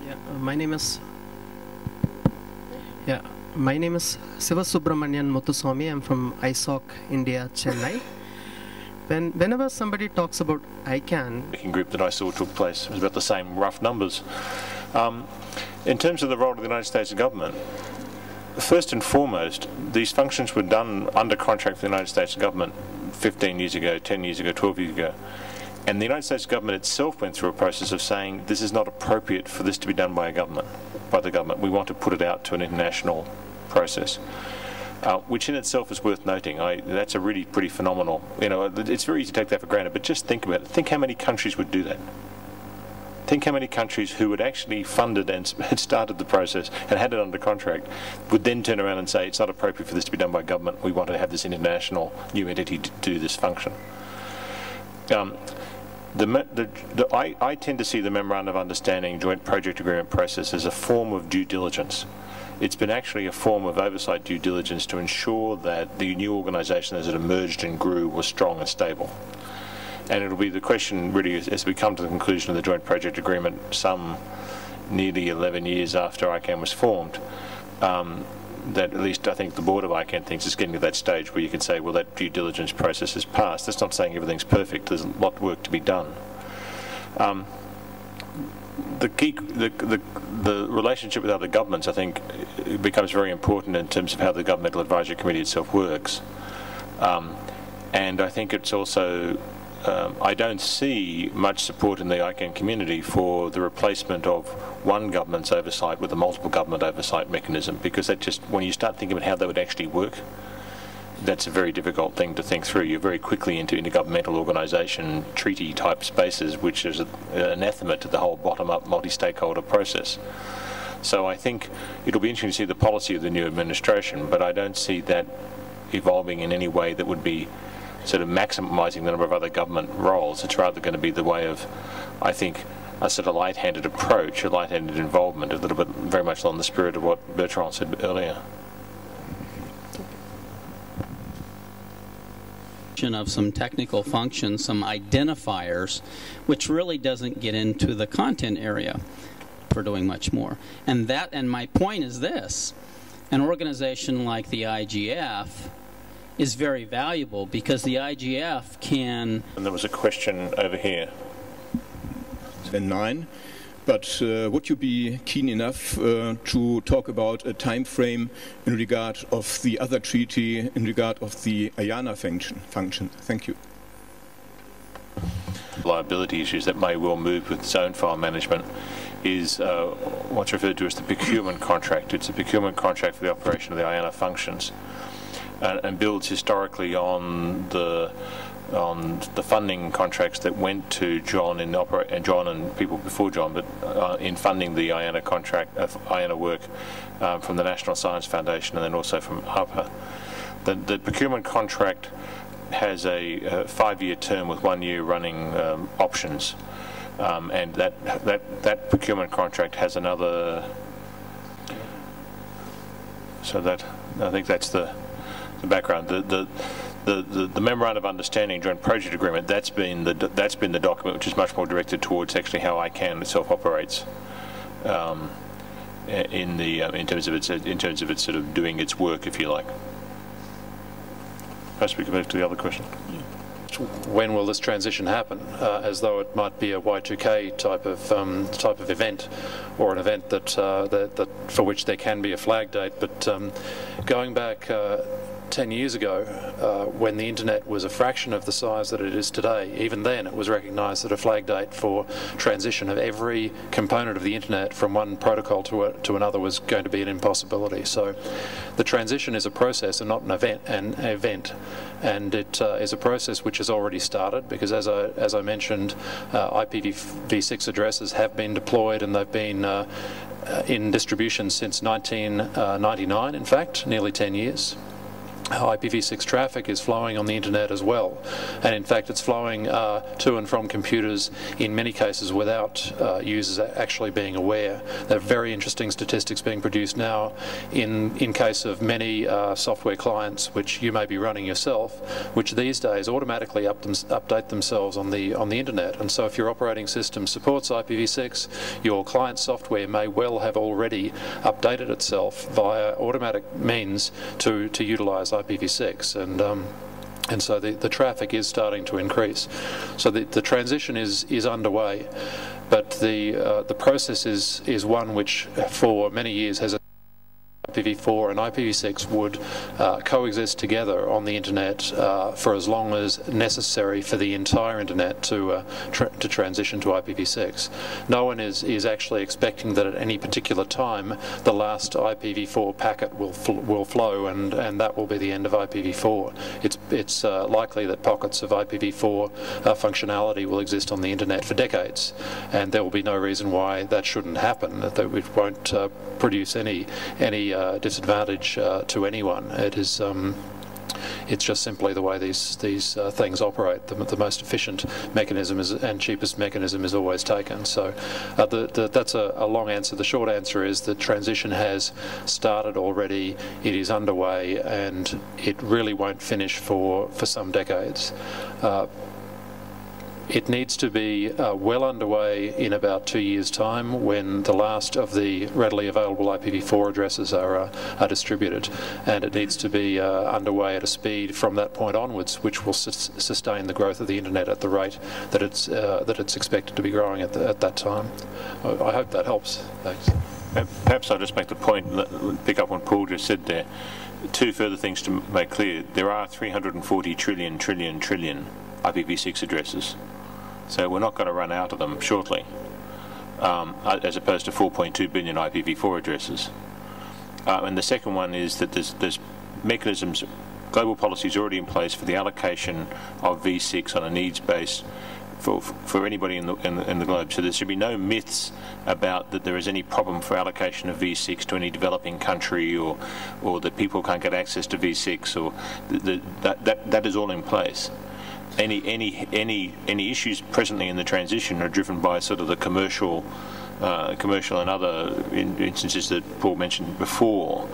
Yeah, uh, my name is. Yeah, my name is Sivasubramanian Muthusamy. I'm from ISOC India, Chennai. When, whenever somebody talks about ICANN, working group that I saw took place. Was about the same rough numbers. Um, in terms of the role of the United States government, first and foremost, these functions were done under contract for the United States government 15 years ago, 10 years ago, 12 years ago. And the United States government itself went through a process of saying this is not appropriate for this to be done by a government, by the government. We want to put it out to an international process. Uh, which in itself is worth noting. I, that's a really pretty phenomenal. You know, it's very easy to take that for granted, but just think about it. Think how many countries would do that. Think how many countries who had actually funded and had started the process and had it under contract would then turn around and say it's not appropriate for this to be done by government. We want to have this international new entity to do this function. Um, the, the, the, I, I, tend to see the Memorandum of Understanding Joint Project Agreement process as a form of due diligence. It's been actually a form of oversight due diligence to ensure that the new organisation as it emerged and grew was strong and stable. And it'll be the question really as, we come to the conclusion of the Joint Project Agreement some nearly 11 years after ICANN was formed, um, that at least I think the board of ICANN thinks it's getting to that stage where you can say, well, that due diligence process is passed. That's not saying everything's perfect. There's a lot of work to be done. Um, the key, the, the, the relationship with other governments, I think, becomes very important in terms of how the Governmental Advisory Committee itself works. Um, and I think it's also um, I don't see much support in the ICANN community for the replacement of one government's oversight with a multiple government oversight mechanism because that just, when you start thinking about how that would actually work, that's a very difficult thing to think through. You're very quickly into intergovernmental organisation, treaty type spaces, which is anathema to the whole bottom-up multi-stakeholder process. So I think it'll be interesting to see the policy of the new administration, but I don't see that evolving in any way that would be sort of maximising the number of other government roles. It's rather going to be the way of, I think, a sort of light-handed approach, a light-handed involvement, a little bit very much along the spirit of what Bertrand said earlier. Of some technical functions, some identifiers, which really doesn't get into the content area for doing much more. And that, and my point is this, an organization like the IGF is very valuable because the IGF can. And there was a question over here. And nine. But uh, would you be keen enough uh, to talk about a time frame in regard of the other treaty, in regard of the IANA function? function? Thank you. Liability issues that may well move with zone file management is uh, what's referred to as the procurement contract. It's a procurement contract for the operation of the IANA functions and, and builds historically on the on the funding contracts that went to John in opera, and John and people before John, but uh, in funding the IANA contract, uh, IANA work um, from the National Science Foundation and then also from ARPA. The, the procurement contract has a, a five-year term with one year running um, options, um, and that that that procurement contract has another. So that I think that's the the background. The, the, the, the, memorandum of understanding, joint project agreement, that's been the that's been the document which is much more directed towards actually how ICANN itself operates. Um, in the um, in terms of its in terms of its sort of doing its work, if you like. Perhaps we can move to the other question. when will this transition happen, uh, as though it might be a Y2K type of um, type of event, or an event that, uh, that, that for which there can be a flag date. But um, going back uh, 10 years ago, uh, when the internet was a fraction of the size that it is today, even then it was recognised that a flag date for transition of every component of the internet from one protocol to, a, to another was going to be an impossibility. So the transition is a process and not an event. An event. And it uh, is a process which has already started because, as I, as I mentioned, uh, IPv6 addresses have been deployed and they've been uh, uh, in distribution since 1999, in fact, nearly 10 years. IPv6 traffic is flowing on the internet as well. And in fact, it's flowing uh, to and from computers in many cases without uh, users actually being aware. There are very interesting statistics being produced now in, in case of many uh, software clients which you may be running yourself, which these days automatically up them, update themselves on the, on the internet. And so if your operating system supports IPv6, your client software may well have already updated itself via automatic means to, to utilize IPv6, and um, and so the, the traffic is starting to increase. So the, the transition is is underway, but the uh, the process is is one which for many years has IPv4 and IPv6 would uh, coexist together on the internet uh, for as long as necessary for the entire internet to uh, tra to transition to IPv6. No one is is actually expecting that at any particular time the last IPv4 packet will fl will flow and and that will be the end of IPv4. It's it's uh, likely that pockets of IPv4 uh, functionality will exist on the internet for decades, and there will be no reason why that shouldn't happen. That it won't uh, produce any any uh, disadvantage uh, to anyone. It is. Um, it's just simply the way these these uh, things operate. The, the, most efficient mechanism is, and cheapest mechanism is always taken. So uh, the, the, that's a, a, long answer. The short answer is the transition has started already. It is underway, and it really won't finish for for some decades. Uh, it needs to be uh, well underway in about two years' time when the last of the readily available IPv4 addresses are, uh, are distributed. And it needs to be uh, underway at a speed from that point onwards which will su sustain the growth of the internet at the rate that it's, uh, that it's expected to be growing at, the, at that time. I hope that helps. Thanks. Perhaps I'll just make the point, pick up on Paul just said there. Two further things to make clear. There are 340 trillion, trillion, trillion IPv6 addresses. So we're not going to run out of them shortly, um, as opposed to 4.2 billion IPv4 addresses. Uh, and the second one is that there's, there's mechanisms, global policies already in place for the allocation of V6 on a needs base for, for anybody in the, in the, in the globe. So there should be no myths about that there is any problem for allocation of V6 to any developing country or or that people can't get access to V6 or the, the, that, that, that is all in place any any any any issues presently in the transition are driven by sort of the commercial uh, commercial and other in instances that Paul mentioned before.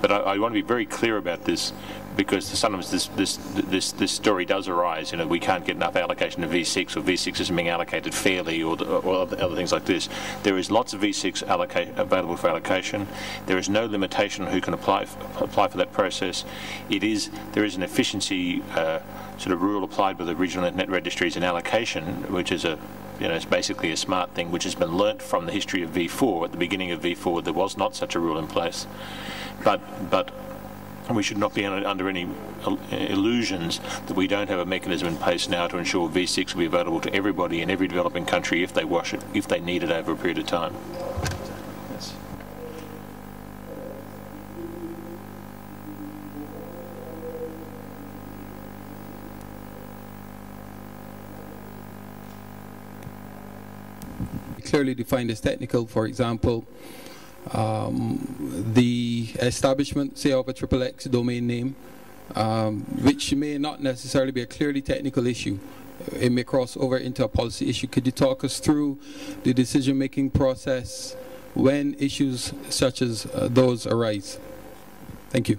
But I, I, want to be very clear about this because sometimes this, this this this story does arise. You know, we can't get enough allocation of V6 or V6 isn't being allocated fairly or, or other, other, things like this. There is lots of V6 available for allocation. There is no limitation on who can apply apply for that process. It is there is an efficiency. Uh, sort of rule applied by the regional internet registries in allocation, which is a you know, it's basically a smart thing which has been learnt from the history of V4. At the beginning of V4, there was not such a rule in place, but but we should not be under any illusions that we don't have a mechanism in place now to ensure V6 will be available to everybody in every developing country if they wash it, if they need it over a period of time. Clearly defined as technical. For example, um, the establishment, say, of a triple X domain name, um, which may not necessarily be a clearly technical issue. It may cross over into a policy issue. Could you talk us through the decision-making process when issues such as uh, those arise? Thank you.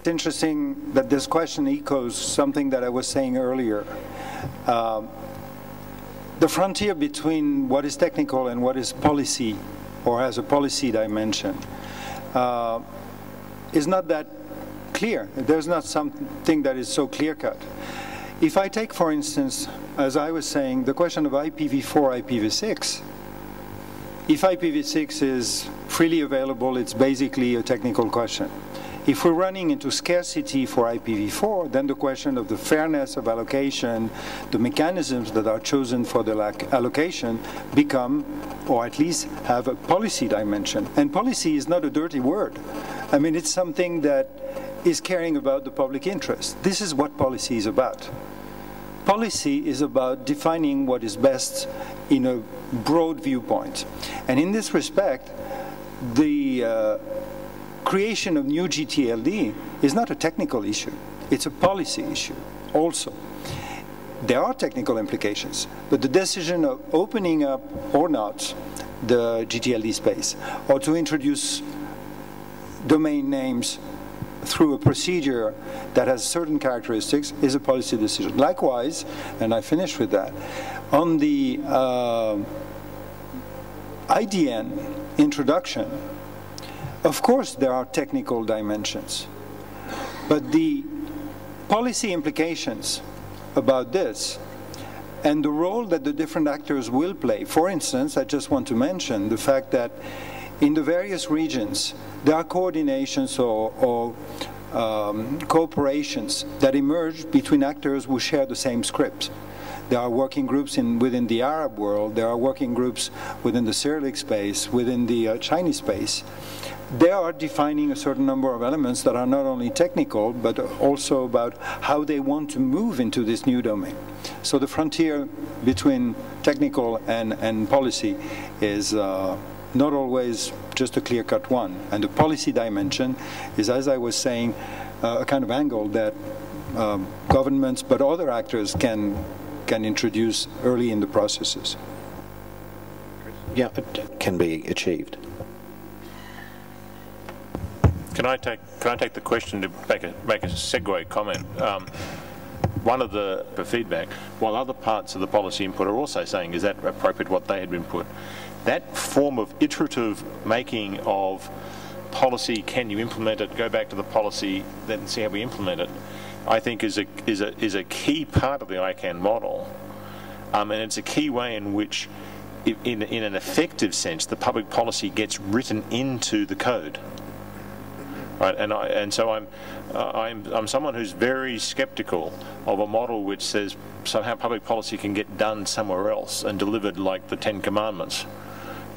It's interesting that this question echoes something that I was saying earlier. Um, the frontier between what is technical and what is policy or has a policy dimension uh, is not that clear. There's not something that is so clear cut. If I take, for instance, as I was saying, the question of IPv4, IPv6, if IPv6 is freely available, it's basically a technical question. If we're running into scarcity for IPv4, then the question of the fairness of allocation, the mechanisms that are chosen for the allocation become, or at least have a policy dimension. And policy is not a dirty word. I mean, it's something that is caring about the public interest. This is what policy is about. Policy is about defining what is best in a broad viewpoint. And in this respect, the uh, creation of new GTLD is not a technical issue. It's a policy issue also. There are technical implications, but the decision of opening up or not the GTLD space or to introduce domain names through a procedure that has certain characteristics is a policy decision. Likewise, and I finish with that, on the uh, IDN introduction, of course, there are technical dimensions, but the policy implications about this and the role that the different actors will play. For instance, I just want to mention the fact that in the various regions, there are coordinations or, or um, cooperations that emerge between actors who share the same script. There are working groups in, within the Arab world, there are working groups within the Cyrillic space, within the uh, Chinese space they are defining a certain number of elements that are not only technical, but also about how they want to move into this new domain. So the frontier between technical and, and policy is uh, not always just a clear-cut one. And the policy dimension is, as I was saying, uh, a kind of angle that um, governments, but other actors can, can introduce early in the processes. Yeah, it can be achieved. Can I take can I take the question to make a make a segue comment? Um, one of the, feedback, while other parts of the policy input are also saying, is that appropriate what they had been put? That form of iterative making of policy, can you implement it, go back to the policy, then see how we implement it, I think is a, is a, is a key part of the ICANN model. Um, and it's a key way in which, in, in an effective sense, the public policy gets written into the code. Right, and I, and so I'm, uh, I'm I'm someone who's very sceptical of a model which says somehow public policy can get done somewhere else and delivered like the Ten Commandments,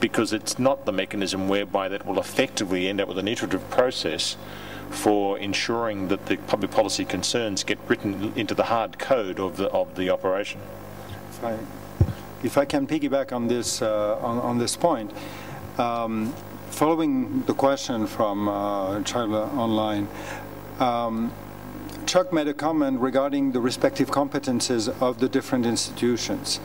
because it's not the mechanism whereby that will effectively end up with an iterative process for ensuring that the public policy concerns get written into the hard code of the of the operation. If I, if I can piggyback on this uh, on, on this point. Um, following the question from uh, Online, um, Chuck made a comment regarding the respective competences of the different institutions.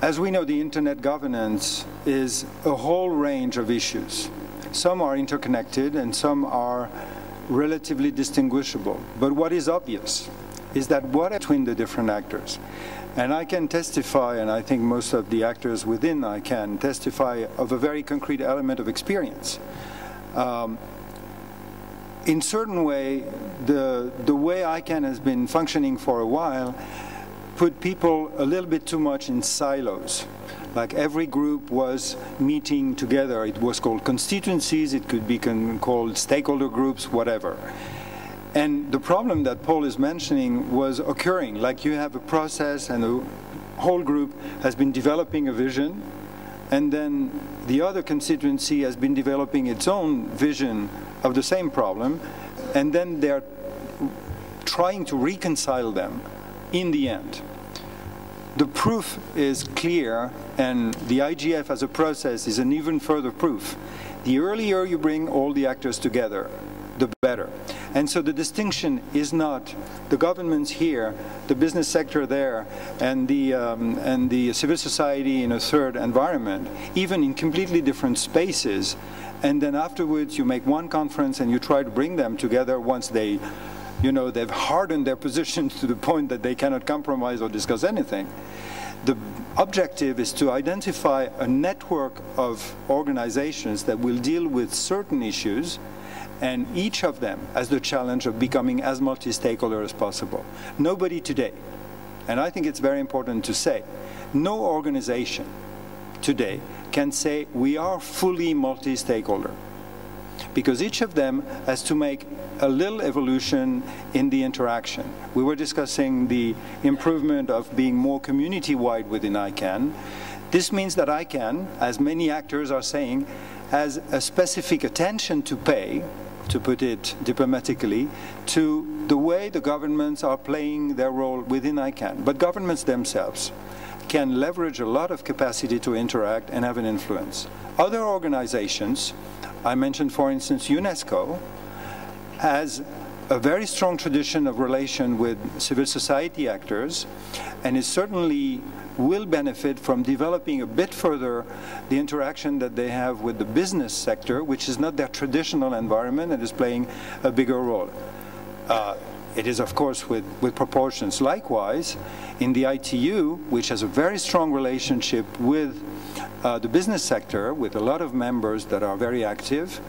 As we know, the internet governance is a whole range of issues. Some are interconnected and some are relatively distinguishable. But what is obvious is that what between the different actors and I can testify, and I think most of the actors within I can testify of a very concrete element of experience. Um, in certain way, the, the way ICANN has been functioning for a while put people a little bit too much in silos. Like every group was meeting together. It was called constituencies, it could be called stakeholder groups, whatever. And the problem that Paul is mentioning was occurring, like you have a process and the whole group has been developing a vision, and then the other constituency has been developing its own vision of the same problem, and then they're trying to reconcile them in the end. The proof is clear, and the IGF as a process is an even further proof. The earlier you bring all the actors together, the better. And so the distinction is not the governments here, the business sector there, and the, um, and the civil society in a third environment, even in completely different spaces. And then afterwards you make one conference and you try to bring them together once they, you know, they've hardened their positions to the point that they cannot compromise or discuss anything. The objective is to identify a network of organizations that will deal with certain issues and each of them has the challenge of becoming as multi-stakeholder as possible. Nobody today, and I think it's very important to say, no organization today can say we are fully multi-stakeholder because each of them has to make a little evolution in the interaction. We were discussing the improvement of being more community-wide within ICANN. This means that ICANN, as many actors are saying, has a specific attention to pay, to put it diplomatically, to the way the governments are playing their role within ICANN. But governments themselves can leverage a lot of capacity to interact and have an influence. Other organizations, I mentioned for instance UNESCO, has a very strong tradition of relation with civil society actors and is certainly will benefit from developing a bit further the interaction that they have with the business sector, which is not their traditional environment and is playing a bigger role. Uh, it is, of course, with, with proportions. Likewise, in the ITU, which has a very strong relationship with uh, the business sector, with a lot of members that are very active,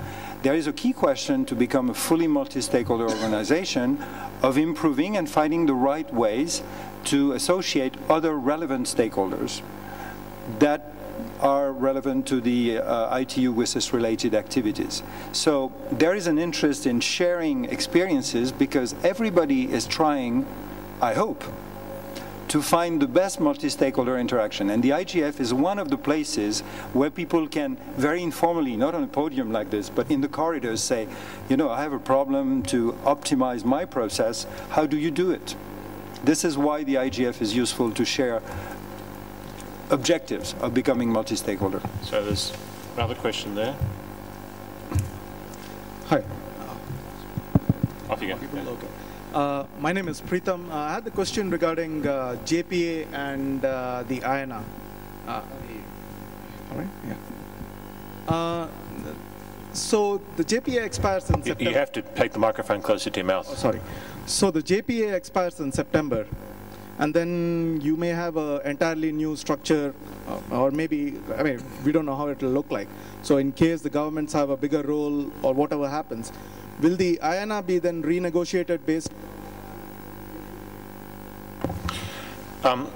there is a key question to become a fully multi-stakeholder organization of improving and finding the right ways to associate other relevant stakeholders that are relevant to the uh, ITU WSIS related activities. So there is an interest in sharing experiences because everybody is trying, I hope, to find the best multi-stakeholder interaction. And the IGF is one of the places where people can very informally, not on a podium like this, but in the corridors say, you know, I have a problem to optimize my process. How do you do it? This is why the IGF is useful to share objectives of becoming multi-stakeholder. So there's another question there. Hi. Off you go. Okay. Uh, my name is Pritam. Uh, I had the question regarding uh, JPA and uh, the IANA. Uh, all right. Yeah. Uh, so the JPA expires in You, September. you have to take the microphone closer to your mouth. Oh, sorry. So the JPA expires in September, and then you may have an entirely new structure, or maybe, I mean, we don't know how it will look like. So in case the governments have a bigger role or whatever happens, will the IANA be then renegotiated based? Um,